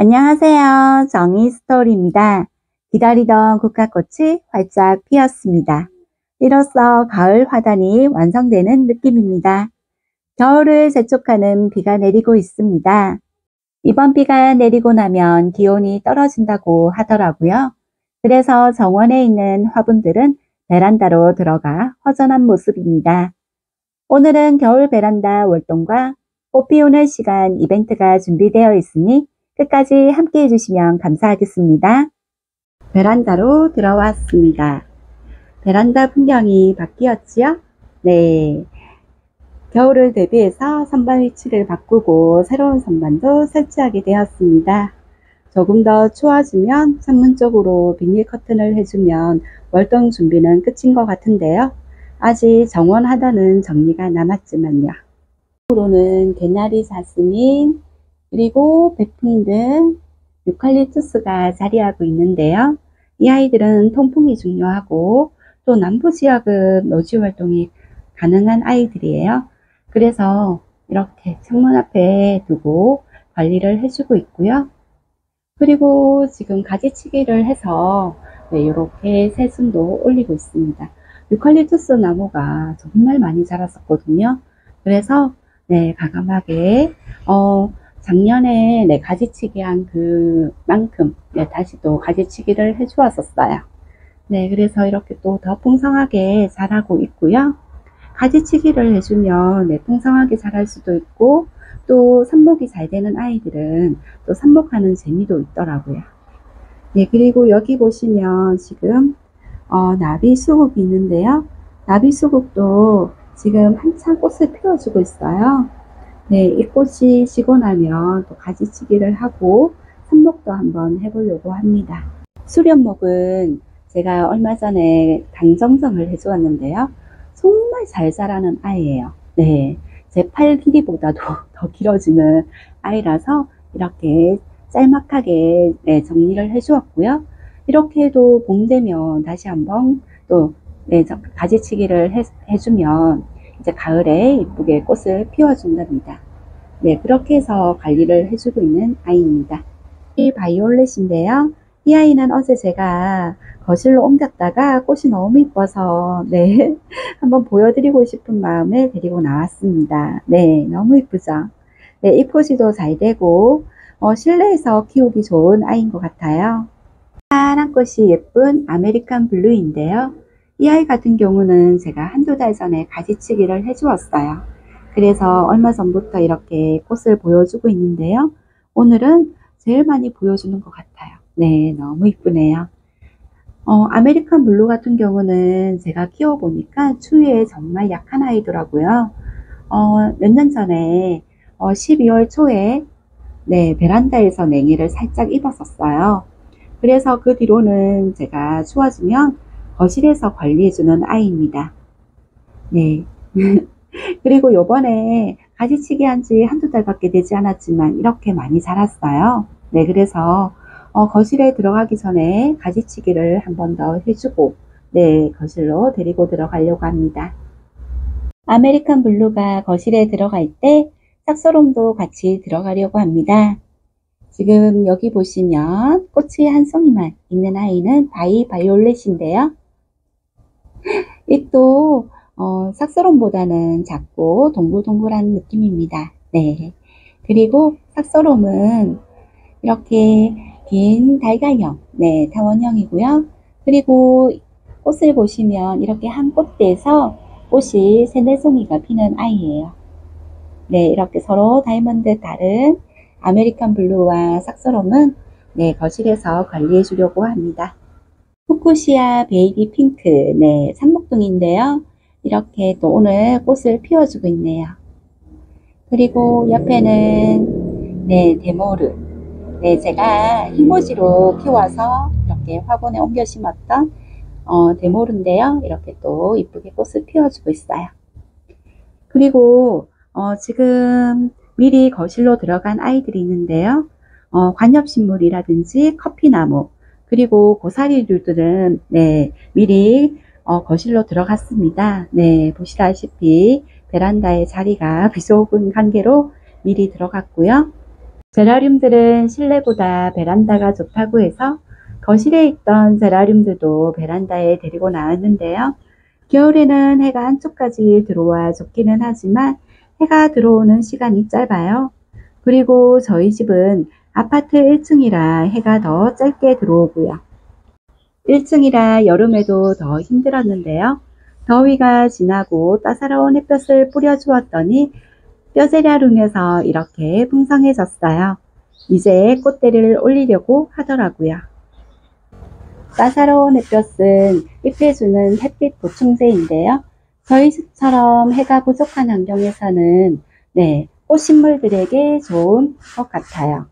안녕하세요. 정의 스토리입니다. 기다리던 국화꽃이 활짝 피었습니다. 이로써 가을 화단이 완성되는 느낌입니다. 겨울을 재촉하는 비가 내리고 있습니다. 이번 비가 내리고 나면 기온이 떨어진다고 하더라고요. 그래서 정원에 있는 화분들은 베란다로 들어가 허전한 모습입니다. 오늘은 겨울 베란다 월동과 꽃 피우는 시간 이벤트가 준비되어 있으니 끝까지 함께 해주시면 감사하겠습니다. 베란다로 들어왔습니다. 베란다 풍경이 바뀌었지요? 네. 겨울을 대비해서 선반 위치를 바꾸고 새로운 선반도 설치하게 되었습니다. 조금 더 추워지면 창문 쪽으로 비닐 커튼을 해주면 월동 준비는 끝인 것 같은데요. 아직 정원 하단은 정리가 남았지만요. 으로는 개나리 자스민 그리고 백풍 등 유칼립투스가 자리하고 있는데요. 이 아이들은 통풍이 중요하고 또 남부 지역은 노지 활동이 가능한 아이들이에요. 그래서 이렇게 창문 앞에 두고 관리를 해주고 있고요. 그리고 지금 가지치기를 해서 네, 이렇게 새순도 올리고 있습니다. 유칼립투스 나무가 정말 많이 자랐었거든요. 그래서 네, 가감하게 어, 작년에 네, 가지치기 한 그만큼 네, 다시 또 가지치기를 해 주었었어요. 네, 그래서 이렇게 또 더 풍성하게 자라고 있고요. 가지치기를 해주면 네, 풍성하게 자랄 수도 있고 또 삽목이 잘 되는 아이들은 또 삽목하는 재미도 있더라고요. 네, 그리고 여기 보시면 지금 어, 나비 수국이 있는데요. 나비 수국도 지금 한창 꽃을 피워주고 있어요. 네, 이 꽃이 지고 나면 또 가지치기를 하고 삽목도 한번 해보려고 합니다. 수련목은 제가 얼마 전에 강정정을 해주었는데요. 정말 잘 자라는 아이예요. 네, 제 팔 길이보다도 더 길어지는 아이라서 이렇게 짤막하게 네, 정리를 해주었고요. 이렇게 해도 봄 되면 다시 한번 또 네, 가지치기를 해, 해주면 이제 가을에 이쁘게 꽃을 피워준답니다. 네, 그렇게 해서 관리를 해주고 있는 아이입니다. 이 바이올렛인데요. 이 아이는 어제 제가 거실로 옮겼다가 꽃이 너무 이뻐서 네 한번 보여드리고 싶은 마음에 데리고 나왔습니다. 네 너무 이쁘죠? 네 잎꽂이도 잘 되고 어, 실내에서 키우기 좋은 아이인 것 같아요. 파란 꽃이 예쁜 American Blue인데요. 이 아이 같은 경우는 제가 한두 달 전에 가지치기를 해주었어요. 그래서 얼마 전부터 이렇게 꽃을 보여주고 있는데요. 오늘은 제일 많이 보여주는 것 같아요. 네, 너무 이쁘네요. 어, American Blue 같은 경우는 제가 키워보니까 추위에 정말 약한 아이더라고요. 어, 몇 년 전에 어, 12월 초에 네, 베란다에서 냉이를 살짝 입었었어요. 그래서 그 뒤로는 제가 추워지면 거실에서 관리해주는 아이입니다. 네. 그리고 요번에 가지치기 한 지 한두 달밖에 되지 않았지만 이렇게 많이 자랐어요. 네, 그래서 어, 거실에 들어가기 전에 가지치기를 한 번 더 해주고 네 거실로 데리고 들어가려고 합니다. American Blue가 거실에 들어갈 때 삭소롬도 같이 들어가려고 합니다. 지금 여기 보시면 꽃이 한 송이만 있는 아이는 바이 바이올렛인데요. 잎도 어, 삭소롬보다는 작고 동글동글한 느낌입니다. 네. 그리고 삭소롬은 이렇게 긴 달걀형, 네, 타원형이고요. 그리고 꽃을 보시면 이렇게 한 꽃대에서 꽃이 세네 송이가 피는 아이예요. 네, 이렇게 서로 다이먼드 다른 American Blue와 삭소롬은 네, 거실에서 관리해 주려고 합니다. 후쿠시아 Baby Pink, 네, 삽목둥인데요. 이렇게 또 오늘 꽃을 피워주고 있네요. 그리고 옆에는 네, 데모르, 네, 제가 흰모지로 키워서 이렇게 화분에 옮겨 심었던 어, 데모르인데요. 이렇게 또 이쁘게 꽃을 피워주고 있어요. 그리고 어, 지금 미리 거실로 들어간 아이들이 있는데요. 어, 관엽식물이라든지 커피나무 그리고 고사리들은 네, 미리 어, 거실로 들어갔습니다. 네, 보시다시피 베란다의 자리가 비좁은 관계로 미리 들어갔고요. 제라늄들은 실내보다 베란다가 좋다고 해서 거실에 있던 제라늄들도 베란다에 데리고 나왔는데요. 겨울에는 해가 한쪽까지 들어와 좋기는 하지만 해가 들어오는 시간이 짧아요. 그리고 저희 집은 아파트 1층이라 해가 더 짧게 들어오고요. 1층이라 여름에도 더 힘들었는데요. 더위가 지나고 따사로운 햇볕을 뿌려주었더니 뼈제랴룸에서 이렇게 풍성해졌어요. 이제 꽃대를 올리려고 하더라고요. 따사로운 햇볕은 잎에 주는 햇빛 보충제인데요. 저희 집처럼 해가 부족한 환경에서는 네, 꽃식물들에게 좋은 것 같아요.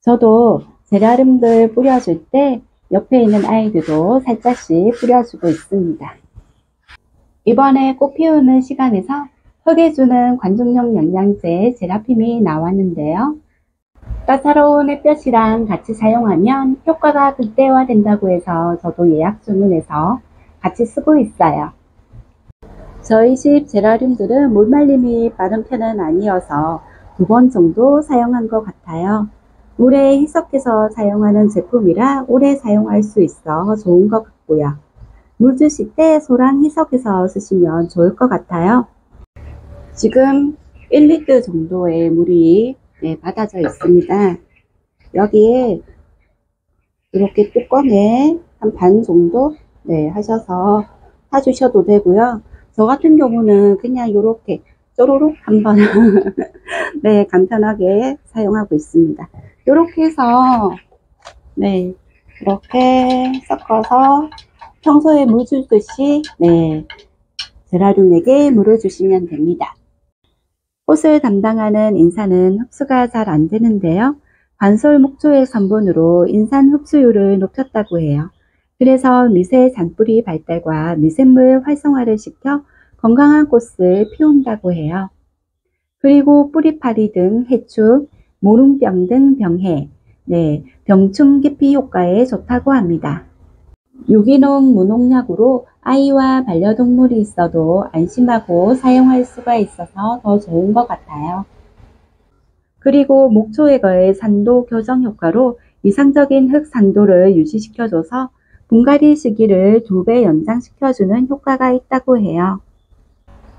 저도 제라름들 뿌려줄 때 옆에 있는 아이들도 살짝씩 뿌려주고 있습니다. 이번에 꽃 피우는 시간에서 흙에 주는 관중용 영양제 제라핌이 나왔는데요. 따사로운 햇볕이랑 같이 사용하면 효과가 극대화된다고 해서 저도 예약 주문해서 같이 쓰고 있어요. 저희 집 제라늄들은 물말림이 빠른 편은 아니어서 두 번 정도 사용한 것 같아요. 물에 희석해서 사용하는 제품이라 오래 사용할 수 있어 좋은 것 같고요. 물 주실 때 소랑 희석해서 쓰시면 좋을 것 같아요. 지금 1리터 정도의 물이 네, 받아져 있습니다. 여기에 이렇게 뚜껑에 한 반 정도 네, 하셔서 타주셔도 되고요. 저 같은 경우는 그냥 이렇게 쪼로록 한번 네 간편하게 사용하고 있습니다. 이렇게 해서 네 이렇게 섞어서 평소에 물 주듯이 네 제라늄에게 물을 주시면 됩니다. 꽃을 담당하는 인산은 흡수가 잘 안되는데요. 관솔 목조의 성분으로 인산 흡수율을 높였다고 해요. 그래서 미세 잔뿌리 발달과 미생물 활성화를 시켜 건강한 꽃을 피운다고 해요. 그리고 뿌리파리 등 해축, 모름병 등 병해, 네, 병충 기피 효과에 좋다고 합니다. 유기농 무농약으로 아이와 반려동물이 있어도 안심하고 사용할 수가 있어서 더 좋은 것 같아요. 그리고 목초액의 산도 교정 효과로 이상적인 흙 산도를 유지시켜줘서 분갈이 시기를 두배 연장시켜주는 효과가 있다고 해요.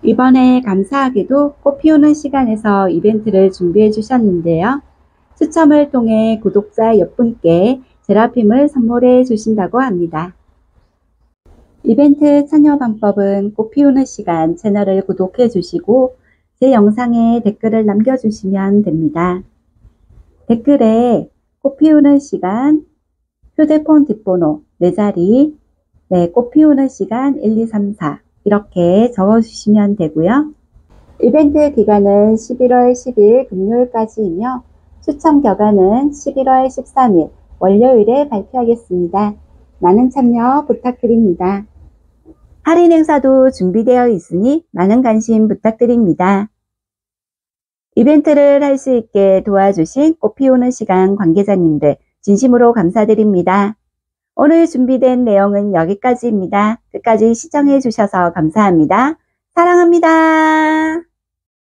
이번에 감사하게도 꽃 피우는 시간에서 이벤트를 준비해 주셨는데요. 추첨을 통해 구독자 10분께 제라핌을 선물해 주신다고 합니다. 이벤트 참여 방법은 꽃 피우는 시간 채널을 구독해 주시고 제 영상에 댓글을 남겨주시면 됩니다. 댓글에 꽃 피우는 시간, 휴대폰 뒷번호, 내 자리, 네, 꽃 피우는 시간 1, 2, 3, 4 이렇게 적어주시면 되고요. 이벤트 기간은 11월 10일 금요일까지이며 추첨 결과는 11월 13일 월요일에 발표하겠습니다. 많은 참여 부탁드립니다. 할인 행사도 준비되어 있으니 많은 관심 부탁드립니다. 이벤트를 할 수 있게 도와주신 꽃 피우는 시간 관계자님들 진심으로 감사드립니다. 오늘 준비된 내용은 여기까지입니다. 끝까지 시청해 주셔서 감사합니다. 사랑합니다.